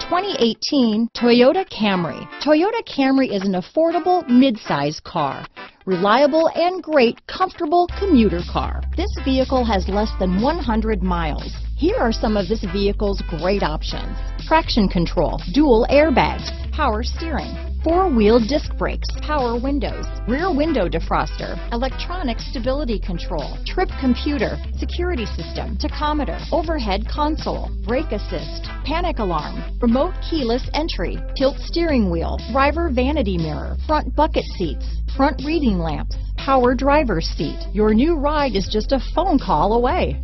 2018 Toyota Camry. Toyota Camry is an affordable midsize car. Reliable and great comfortable commuter car. This vehicle has less than 100 miles. Here are some of this vehicle's great options. Traction control, dual airbags, power steering, four-wheel disc brakes, power windows, rear window defroster, electronic stability control, trip computer, security system, tachometer, overhead console, brake assist, panic alarm, remote keyless entry, tilt steering wheel, driver vanity mirror, front bucket seats, front reading lamps, power driver's seat. Your new ride is just a phone call away.